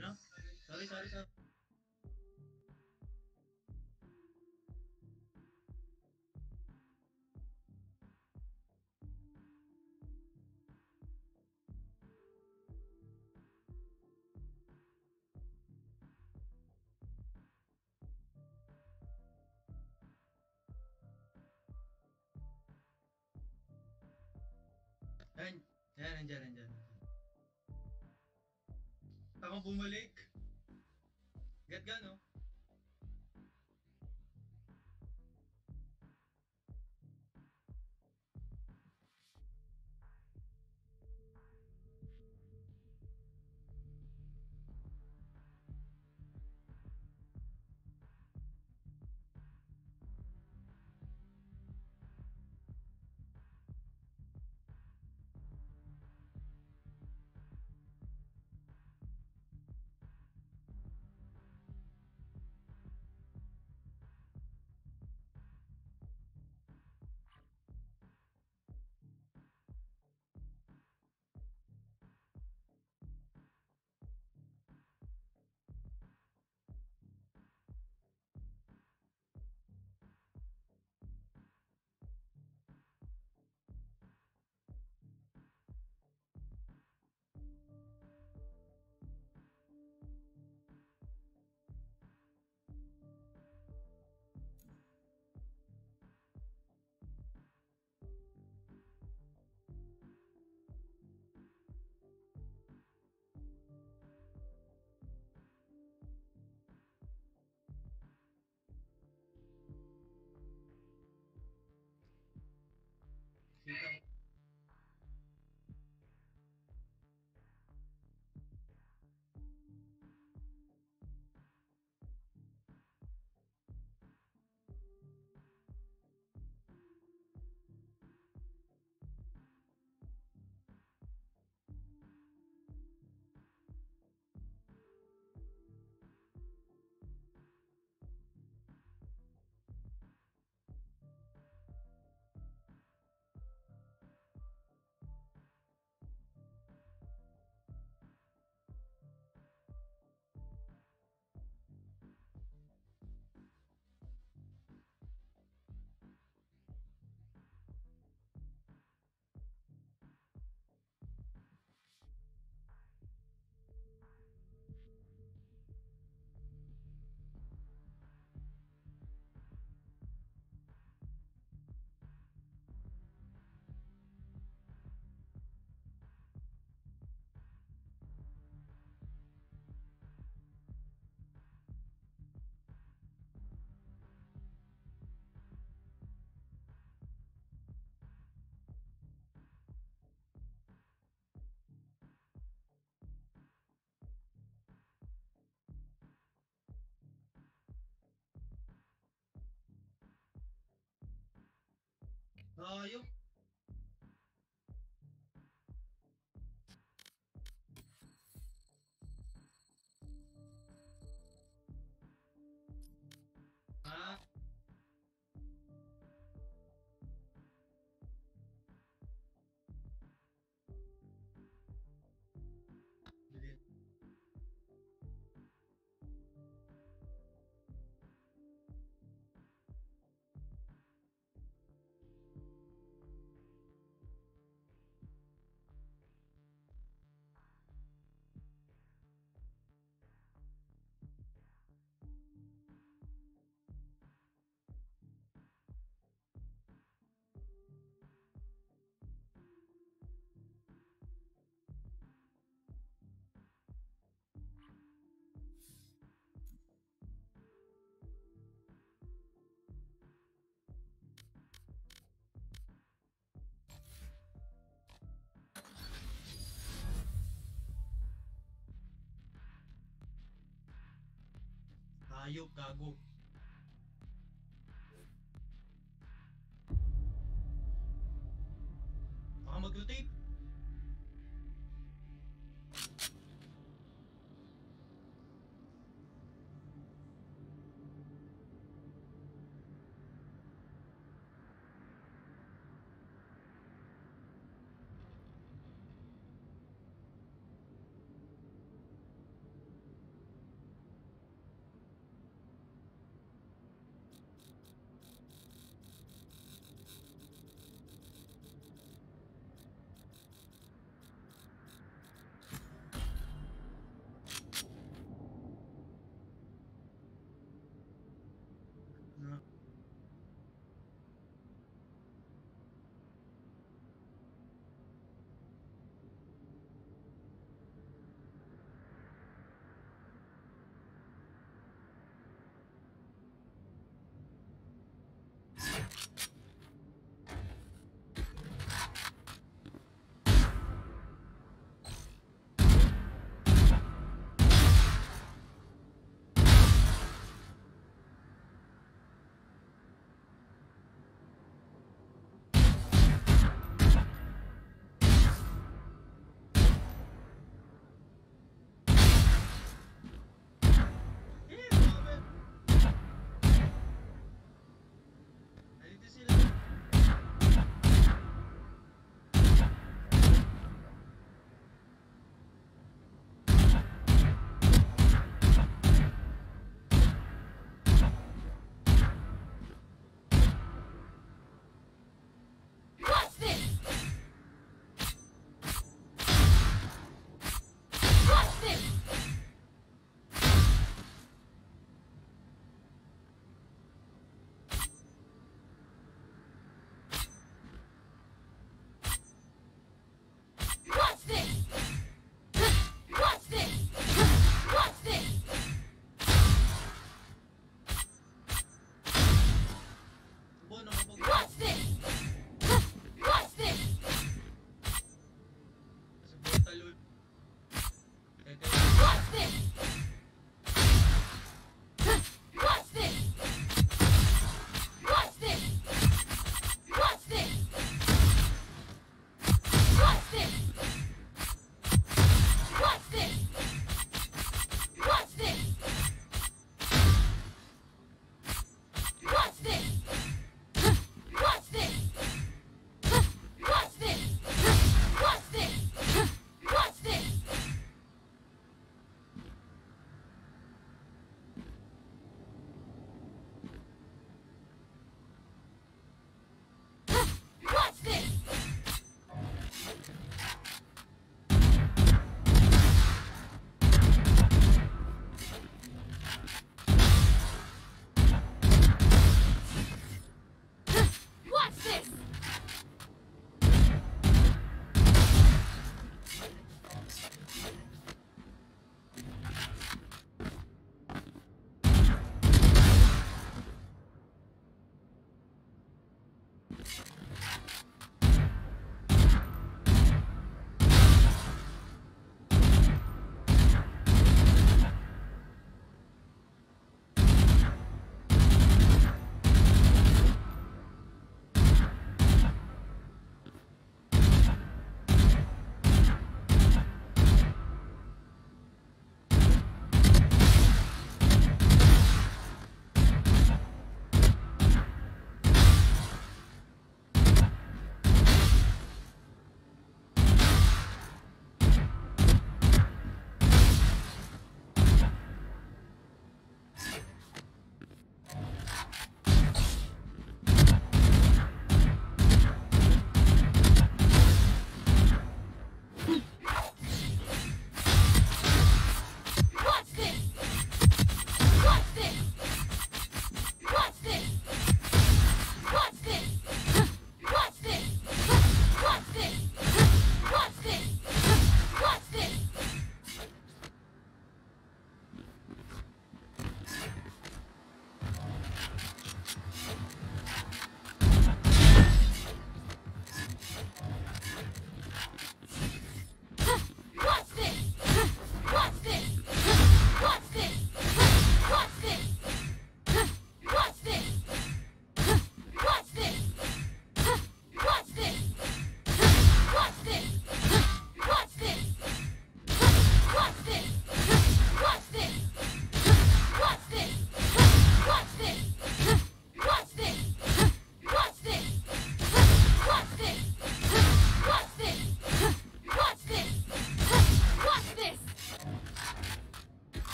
no. Sorry, sorry, sorry. Jalan, jalan, jalan. bumalik. Gat gano? 啊，有 Hayop, gago.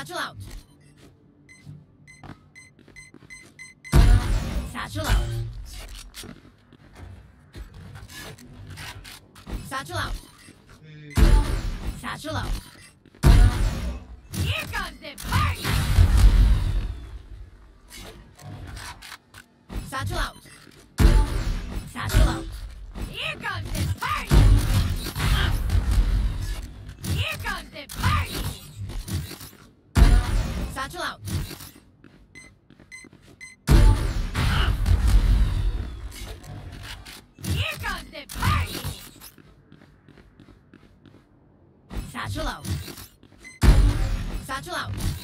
Satchel out. Satchel out. Satchel out. Satchel out. Satchel out. Satchel out.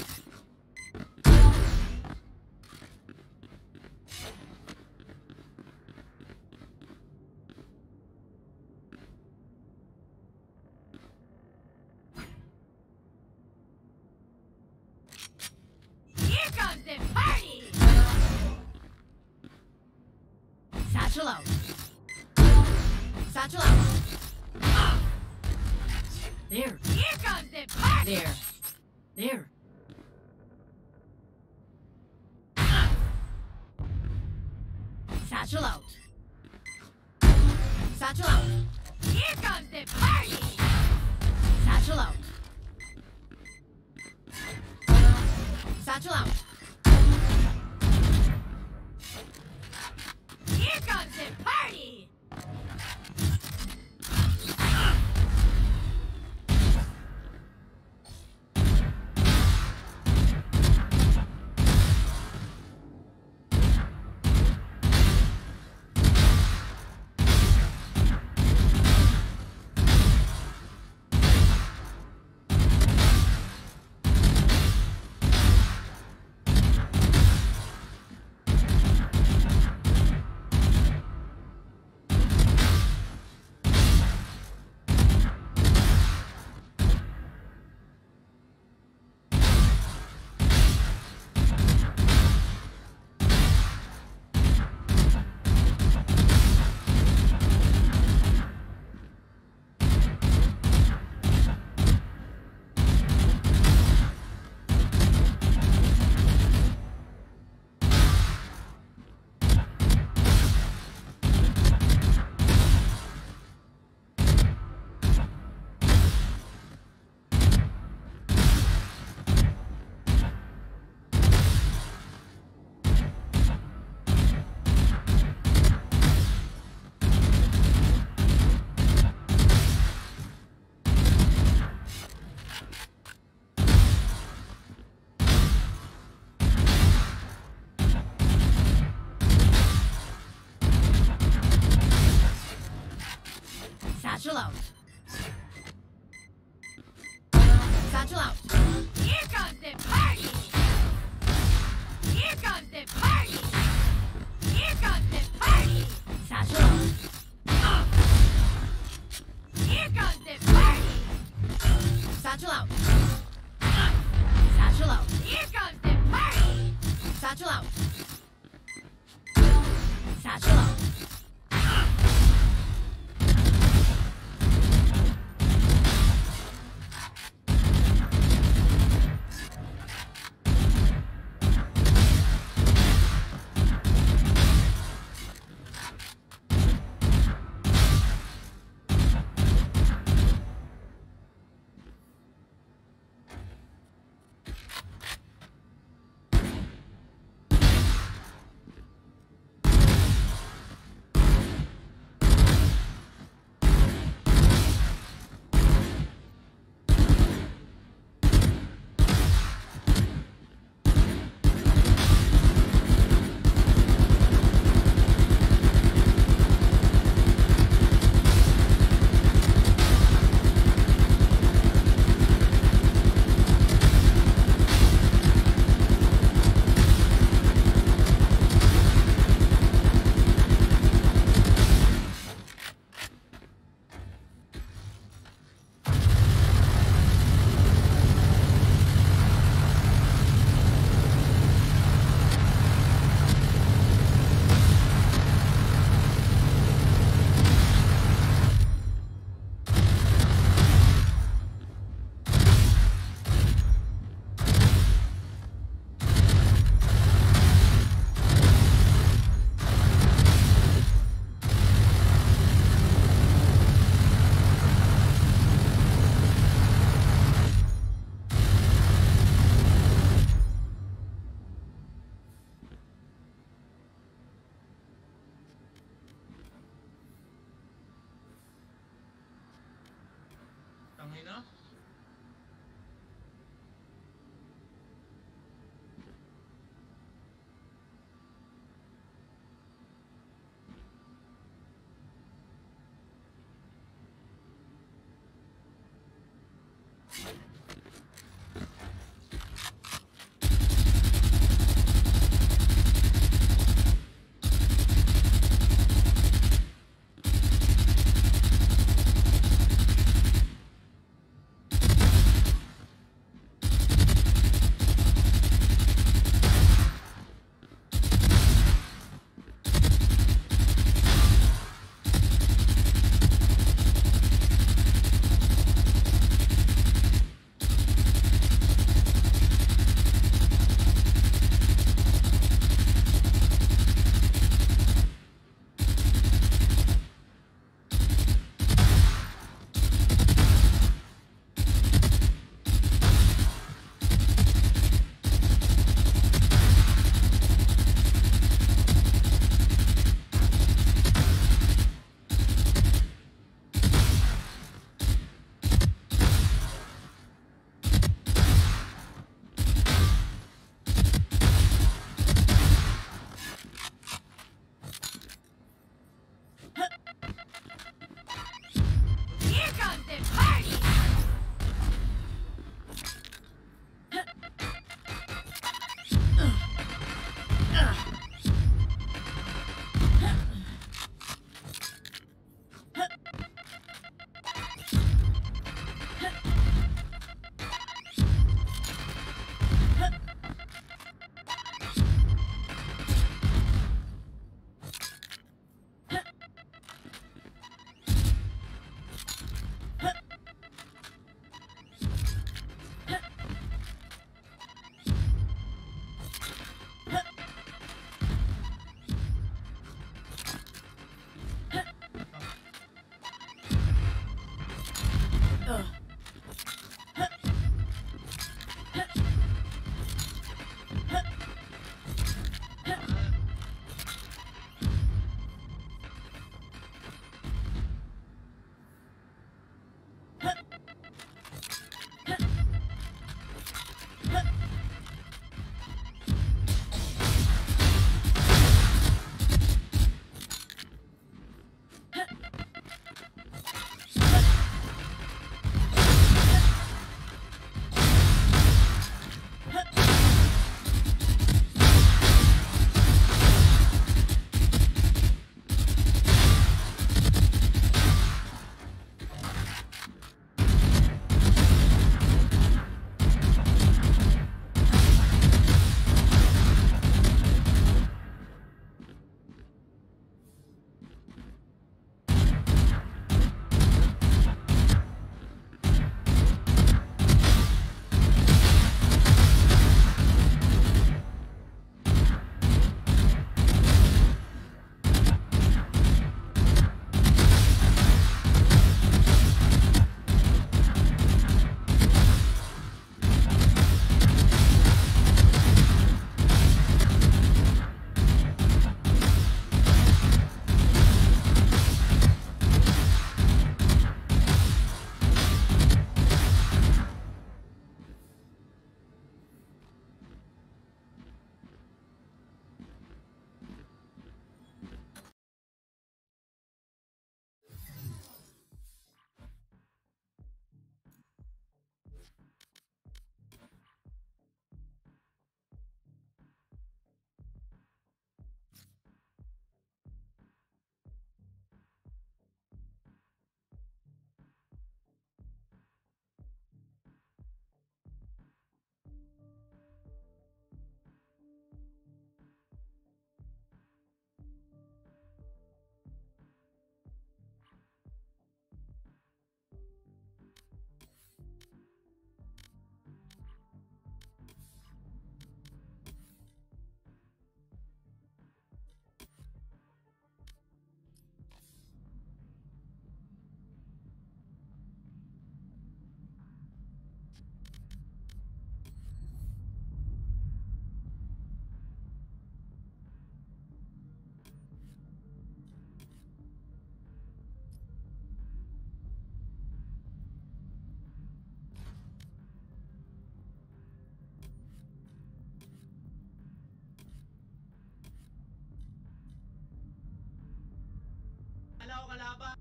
kalaban.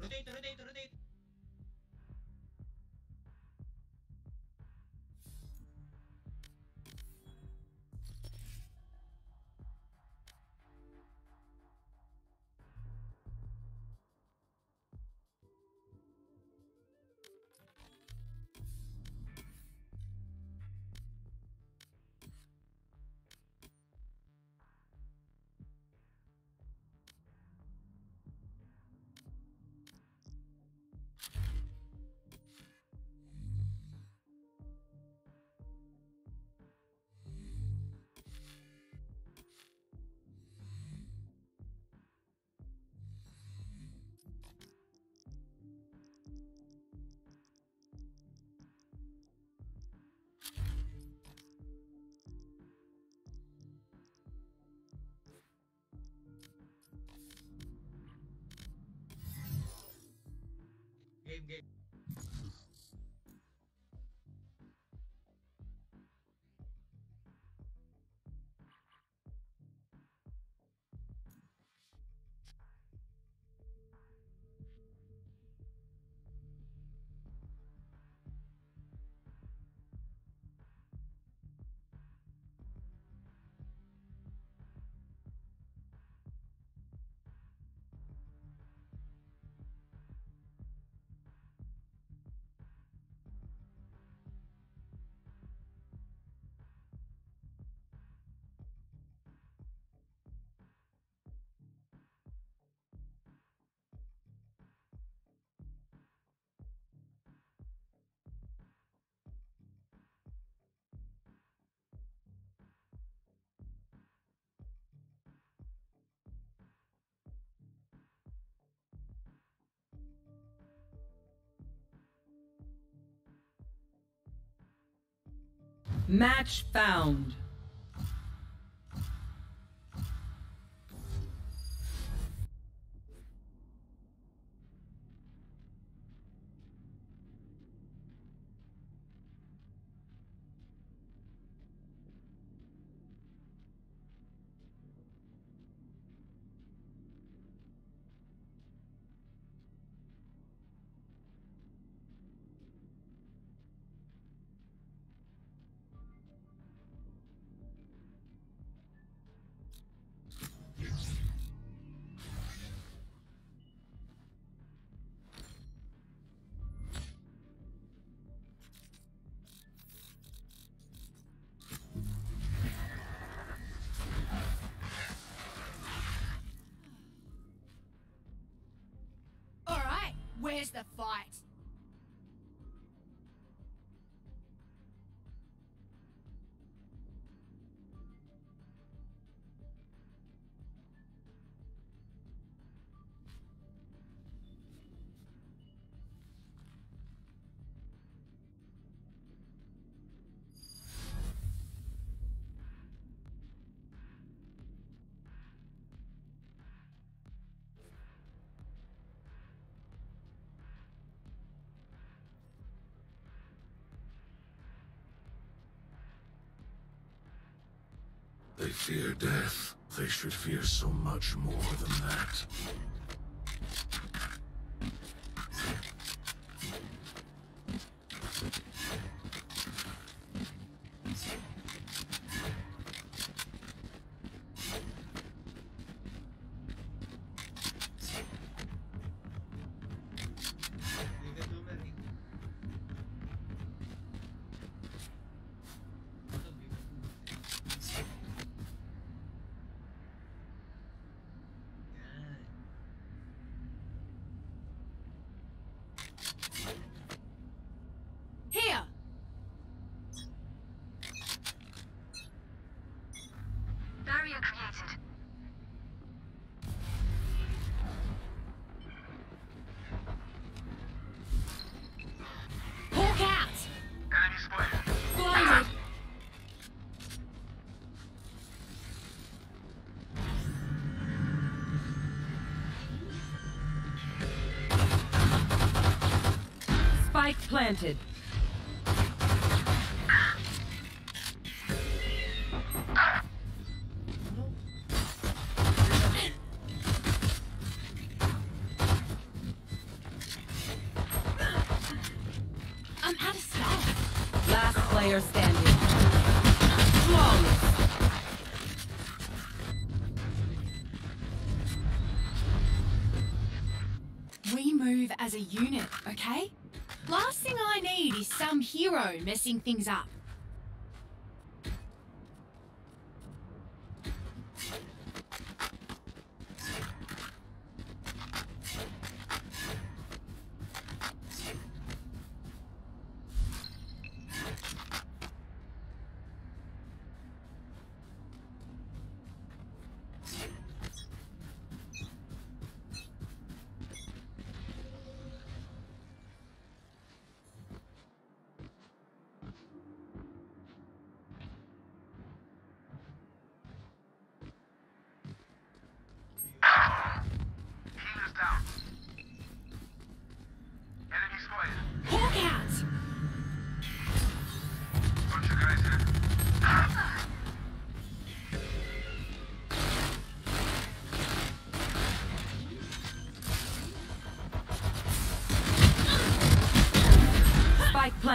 ルデイトルデイトルデイト Game, game. Match found. Where's the fight? They fear death. They should fear so much more than that. Planted. I'm out of stuff. Last player standing. Flawless. We move as a unit, okay? Last thing I need is some hero messing things up.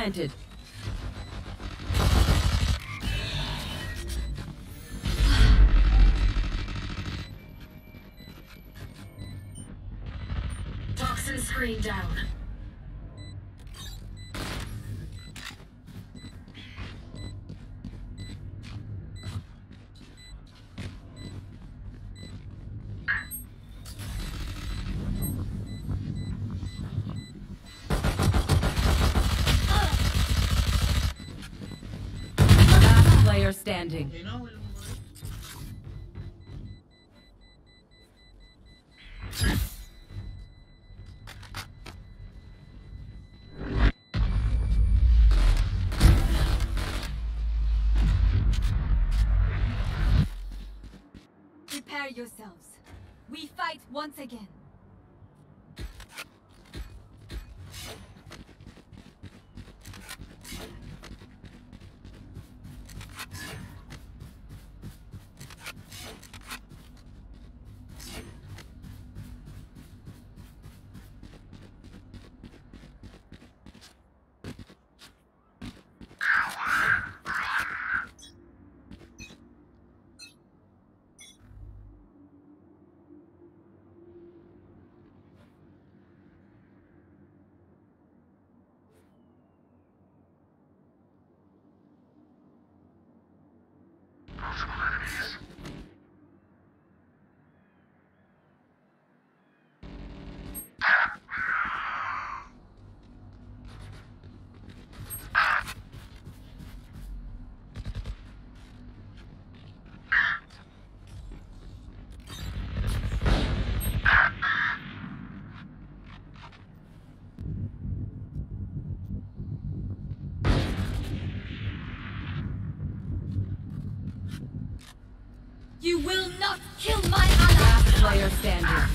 Planted. We fight once again. Player standing.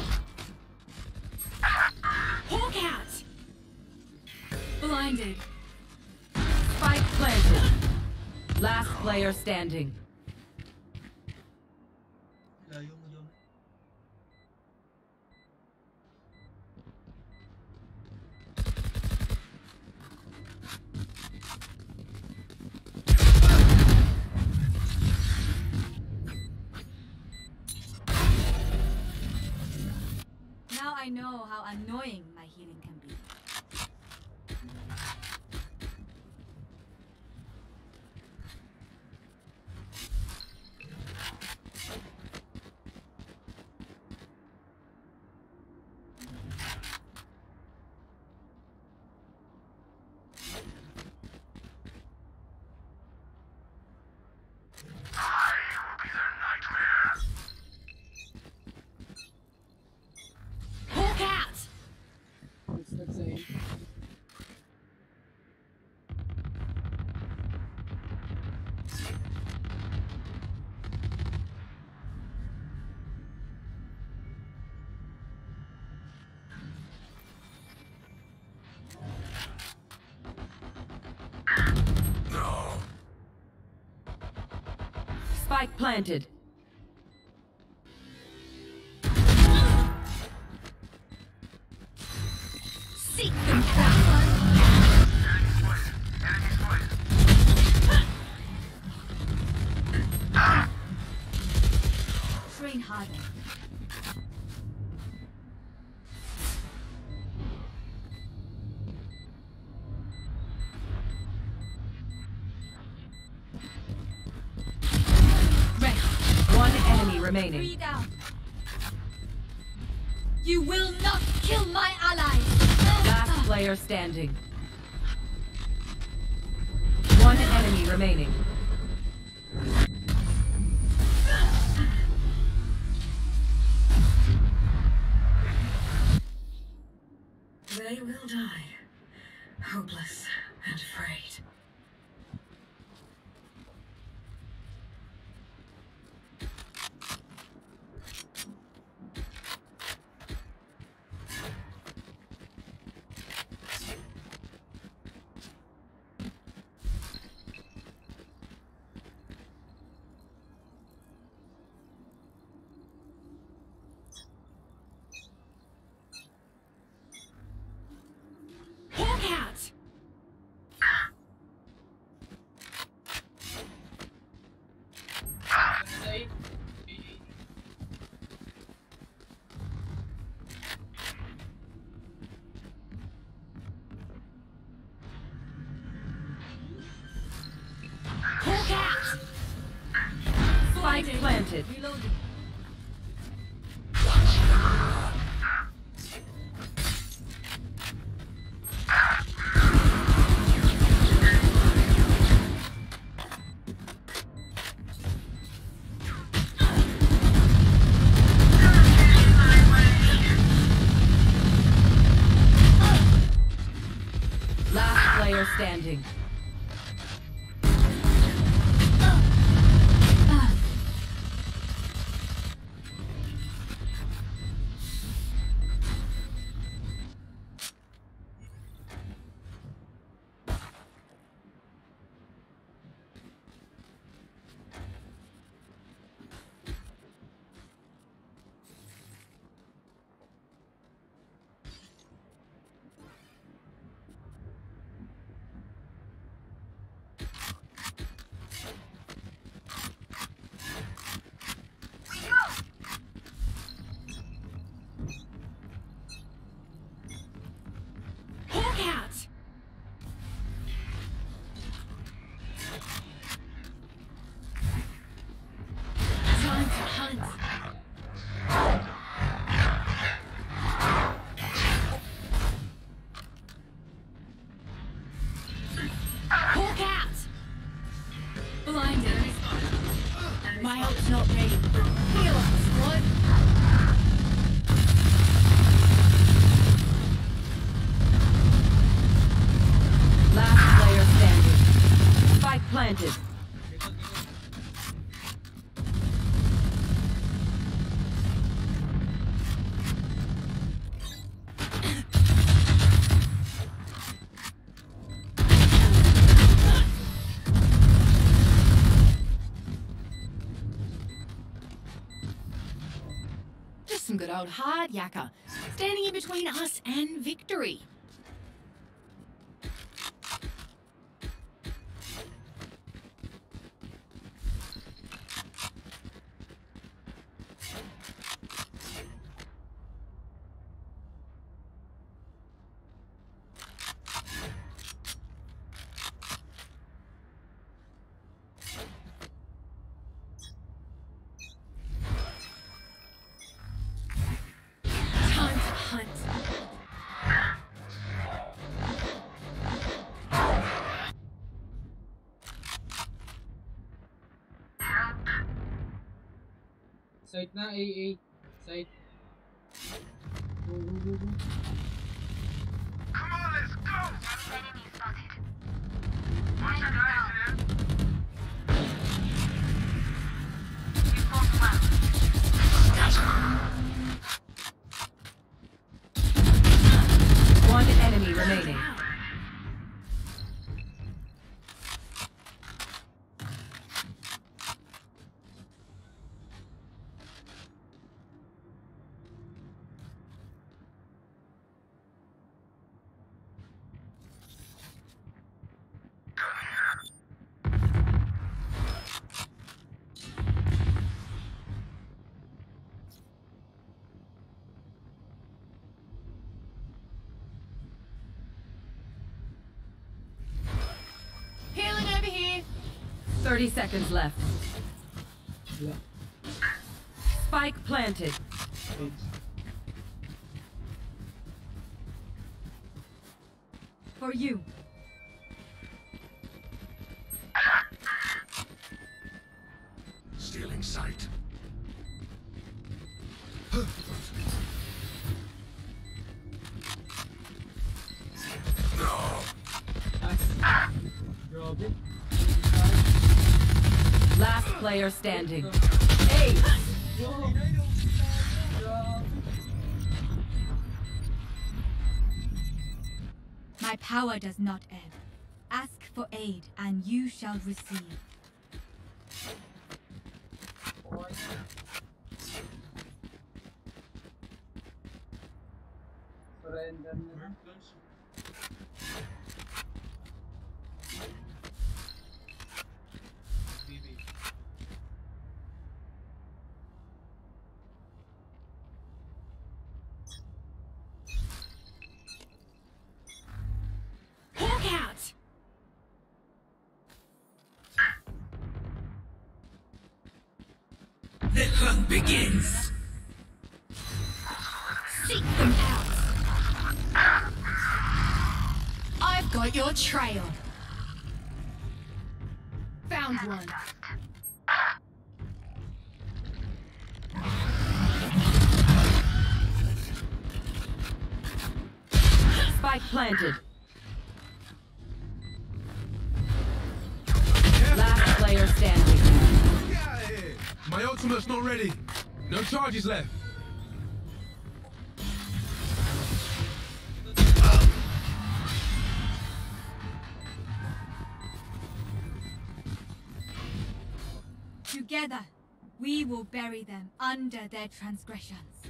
Fight planted. Last player standing. planted. remaining. You will not kill my allies! Last player standing. One enemy remaining. Building. Some good old hard yakka, standing in between us and victory. 那 A A 30 seconds left. Spike planted. For you. Player standing. My power does not ebb. Ask for aid, and you shall receive. Trail. Found one. Spike planted. Last player standing. My ultimate's not ready. No charges left. Together, we will bury them under their transgressions.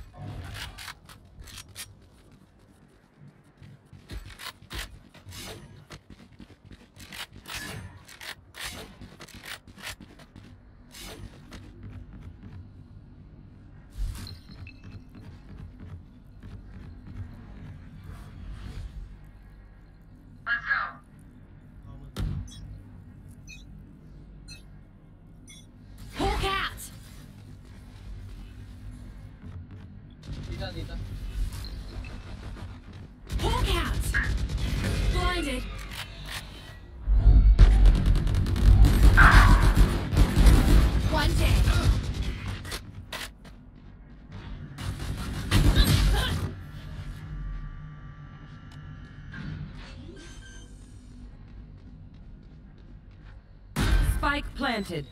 Planted.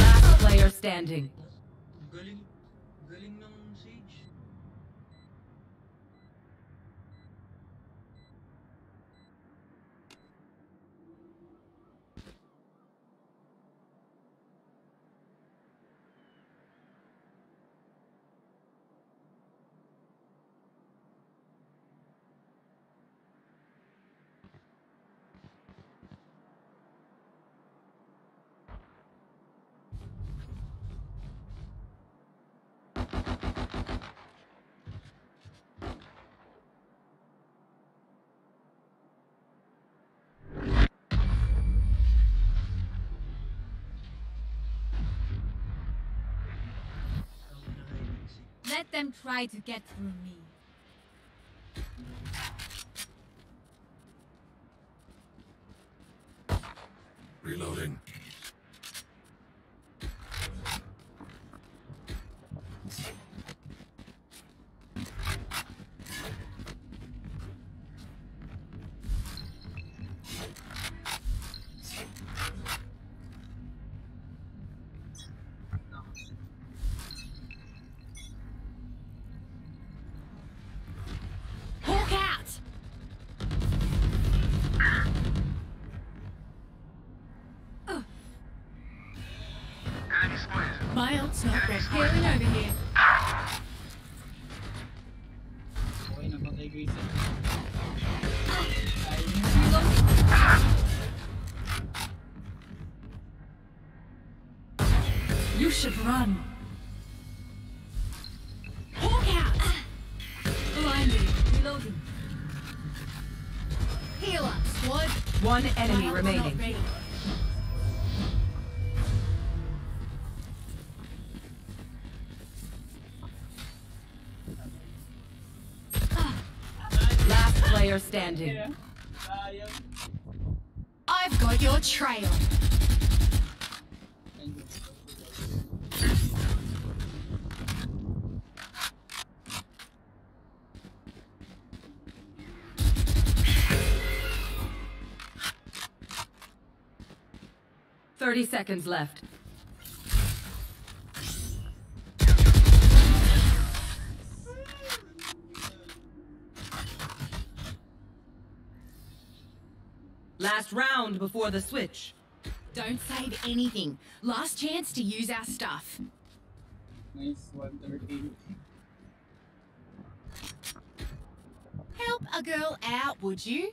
Last player standing. Let them try to get through me. Reloading. 30 seconds left. Last round before the switch. Don't save anything. Last chance to use our stuff. Nice 130. Help a girl out, would you?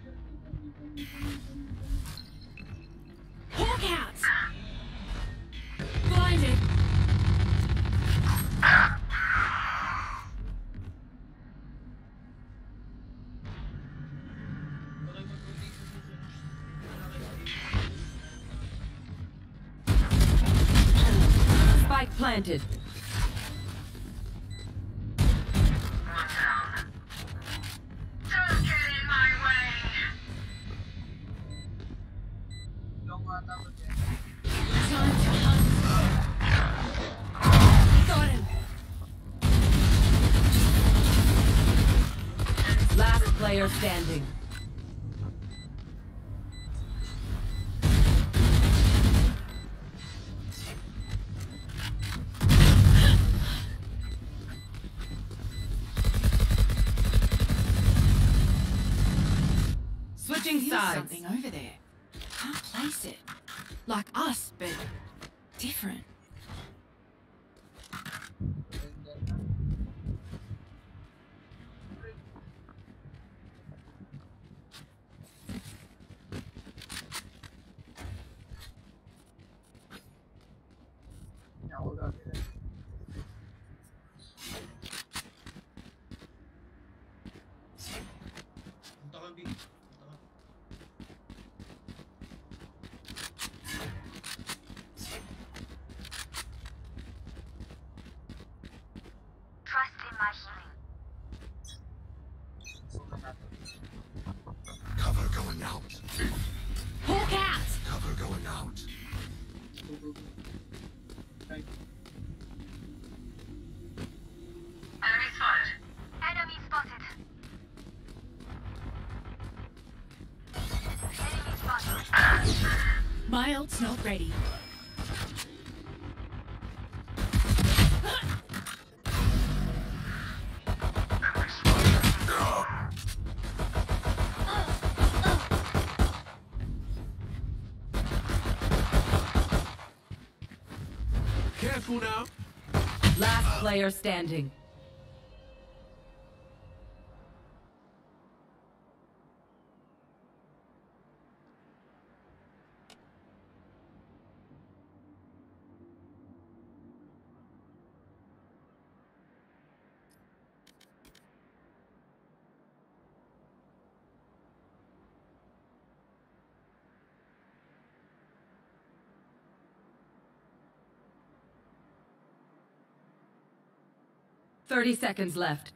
planted. different. not ready. Careful now. Last player standing. 30 seconds left.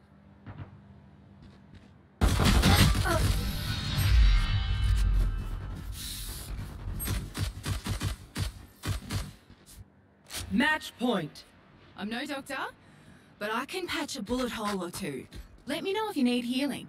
Match point. I'm no doctor, but I can patch a bullet hole or two. Let me know if you need healing.